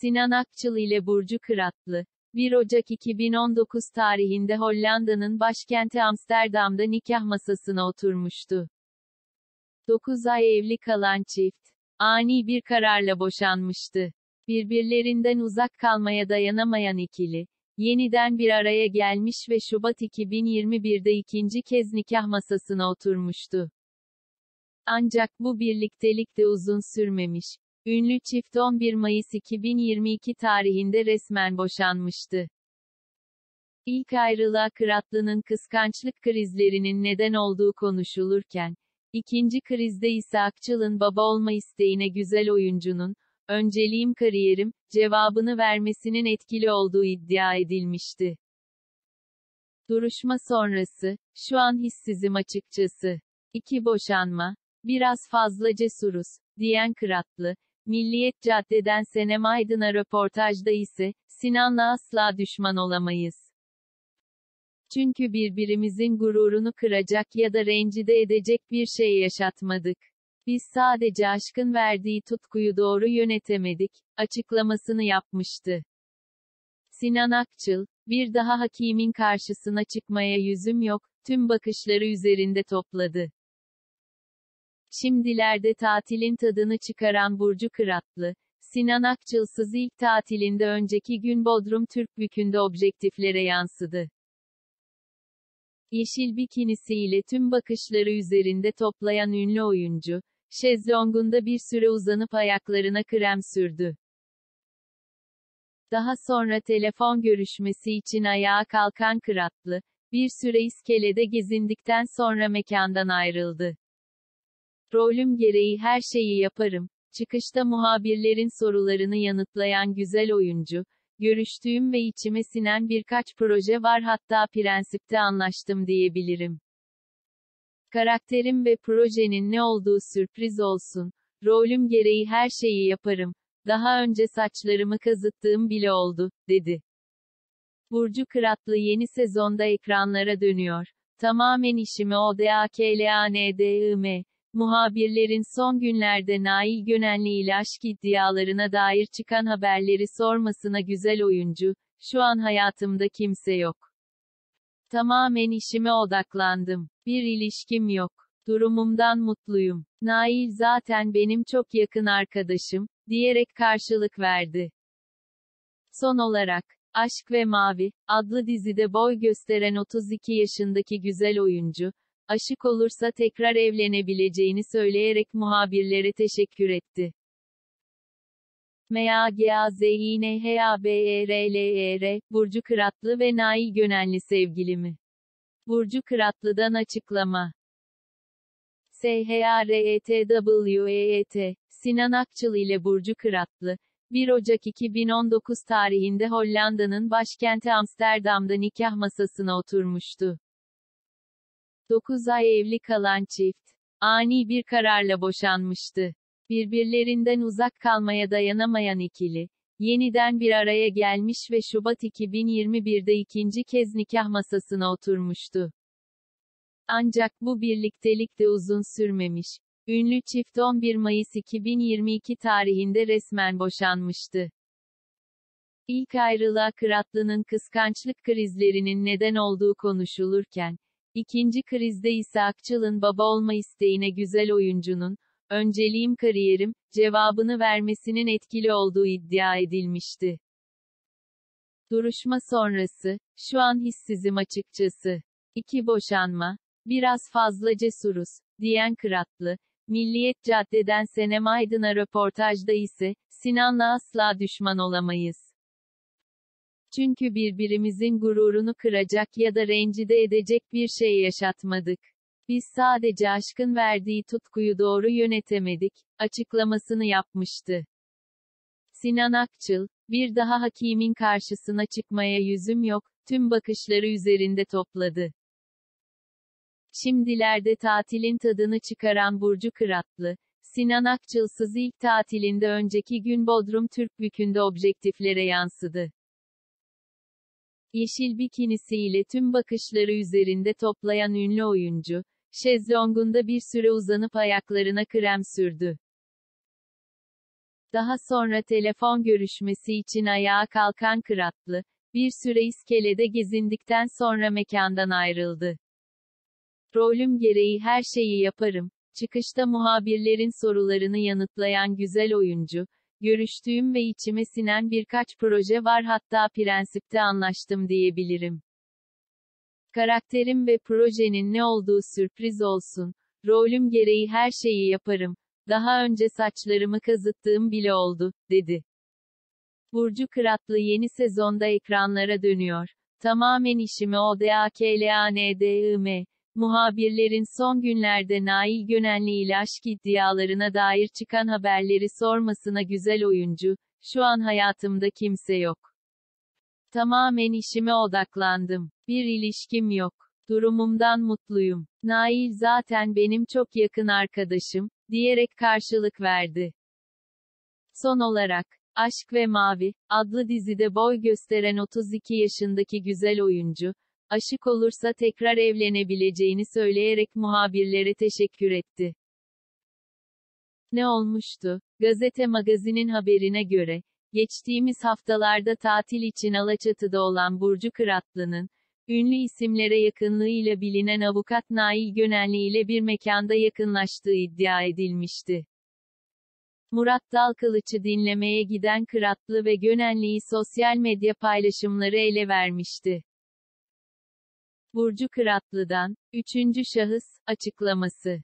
Sinan Akçıl ile Burcu Kıratlı, 1 Ocak 2019 tarihinde Hollanda'nın başkenti Amsterdam'da nikah masasına oturmuştu. 9 ay evli kalan çift, ani bir kararla boşanmıştı. Birbirlerinden uzak kalmaya dayanamayan ikili, yeniden bir araya gelmiş ve Şubat 2021'de ikinci kez nikah masasına oturmuştu. Ancak bu birliktelik de uzun sürmemiş. Ünlü çift 11 Mayıs 2022 tarihinde resmen boşanmıştı. İlk ayrılığa Kıratlı'nın kıskançlık krizlerinin neden olduğu konuşulurken, ikinci krizde ise Akçıl'ın baba olma isteğine güzel oyuncunun, önceliğim kariyerim, cevabını vermesinin etkili olduğu iddia edilmişti. Duruşma sonrası, şu an hissizim açıkçası. İki boşanma, biraz fazla cesuruz, diyen Kıratlı, Milliyet Cadde'den Senem Aydın'a röportajda ise, Sinan'la asla düşman olamayız. Çünkü birbirimizin gururunu kıracak ya da rencide edecek bir şey yaşatmadık. Biz sadece aşkın verdiği tutkuyu doğru yönetemedik, açıklamasını yapmıştı. Sinan Akçıl, bir daha hakimin karşısına çıkmaya yüzüm yok, tüm bakışları üzerinde topladı. Şimdilerde tatilin tadını çıkaran Burcu Kıratlı, Sinan Akçılsız ilk tatilinde önceki gün Bodrum Türk Bükü'nde objektiflere yansıdı. Yeşil bikinisiyle tüm bakışları üzerinde toplayan ünlü oyuncu, şezlongunda bir süre uzanıp ayaklarına krem sürdü. Daha sonra telefon görüşmesi için ayağa kalkan Kıratlı, bir süre iskelede gezindikten sonra mekandan ayrıldı. Rolüm gereği her şeyi yaparım. Çıkışta muhabirlerin sorularını yanıtlayan güzel oyuncu, görüştüğüm ve içime sinen birkaç proje var hatta prensipte anlaştım diyebilirim. Karakterim ve projenin ne olduğu sürpriz olsun. Rolüm gereği her şeyi yaparım. Daha önce saçlarımı kazıttığım bile oldu, dedi. Burcu Kıratlı yeni sezonda ekranlara dönüyor. Tamamen işimi ODAKLANDIM. Muhabirlerin son günlerde Nail Gönenli ile aşk iddialarına dair çıkan haberleri sormasına güzel oyuncu, şu an hayatımda kimse yok. Tamamen işime odaklandım. Bir ilişkim yok. Durumumdan mutluyum. Nail zaten benim çok yakın arkadaşım, diyerek karşılık verdi. Son olarak, Aşk ve Mavi, adlı dizide boy gösteren 32 yaşındaki güzel oyuncu, aşık olursa tekrar evlenebileceğini söyleyerek muhabirlere teşekkür etti. M-A-G-A-Z-I-N-H-A-B-E-R-L-E-R, Burcu Kıratlı ve Nail Gönenli sevgilimi. Burcu Kıratlı'dan açıklama. S-H-A-R-E-T-W-E-E-T, Sinan Akçıl ile Burcu Kıratlı, 1 Ocak 2019 tarihinde Hollanda'nın başkenti Amsterdam'da nikah masasına oturmuştu. 9 ay evli kalan çift, ani bir kararla boşanmıştı. Birbirlerinden uzak kalmaya dayanamayan ikili, yeniden bir araya gelmiş ve Şubat 2021'de ikinci kez nikah masasına oturmuştu. Ancak bu birliktelik de uzun sürmemiş. Ünlü çift 11 Mayıs 2022 tarihinde resmen boşanmıştı. İlk ayrılığa Kıratlı'nın kıskançlık krizlerinin neden olduğu konuşulurken, ikinci krizde ise Akçıl'ın baba olma isteğine güzel oyuncunun, önceliğim kariyerim, cevabını vermesinin etkili olduğu iddia edilmişti. Duruşma sonrası, şu an hissizim açıkçası. İki boşanma, biraz fazla cesuruz, diyen Kıratlı, Milliyet Cadde'den Senem Aydın'a röportajda ise, Sinan'la asla düşman olamayız. Çünkü birbirimizin gururunu kıracak ya da rencide edecek bir şey yaşatmadık. Biz sadece aşkın verdiği tutkuyu doğru yönetemedik, açıklamasını yapmıştı. Sinan Akçıl, bir daha hakimin karşısına çıkmaya yüzüm yok, tüm bakışları üzerinde topladı. Şimdilerde tatilin tadını çıkaran Burcu Kıratlı, Sinan Akçılsız ilk tatilinde önceki gün Bodrum Türk Bükü'nde objektiflere yansıdı. Yeşil bikinisiyle tüm bakışları üzerinde toplayan ünlü oyuncu, şezlongunda bir süre uzanıp ayaklarına krem sürdü. Daha sonra telefon görüşmesi için ayağa kalkan Kıratlı, bir süre iskelede gezindikten sonra mekandan ayrıldı. Rolüm gereği her şeyi yaparım. Çıkışta muhabirlerin sorularını yanıtlayan güzel oyuncu, görüştüğüm ve içime sinen birkaç proje var hatta prensipte anlaştım diyebilirim. Karakterim ve projenin ne olduğu sürpriz olsun. Rolüm gereği her şeyi yaparım. Daha önce saçlarımı kazıttığım bile oldu, dedi. Burcu Kıratlı yeni sezonda ekranlara dönüyor. Tamamen işimi ODAKLANDIM. Muhabirlerin son günlerde Nail Gönenli ile aşk iddialarına dair çıkan haberleri sormasına güzel oyuncu, şu an hayatımda kimse yok. Tamamen işime odaklandım. Bir ilişkim yok. Durumumdan mutluyum. Nail zaten benim çok yakın arkadaşım, diyerek karşılık verdi. Son olarak, Aşk ve Mavi, adlı dizide boy gösteren 32 yaşındaki güzel oyuncu, aşık olursa tekrar evlenebileceğini söyleyerek muhabirlere teşekkür etti. Ne olmuştu? Gazete magazinin haberine göre, geçtiğimiz haftalarda tatil için Alaçatı'da olan Burcu Kıratlı'nın, ünlü isimlere yakınlığıyla bilinen avukat Nail Gönenli ile bir mekanda yakınlaştığı iddia edilmişti. Murat Dalkılıç'ı dinlemeye giden Kıratlı ve Gönenli'yi sosyal medya paylaşımları ele vermişti. Burcu Kıratlı'dan, üçüncü şahıs, açıklaması.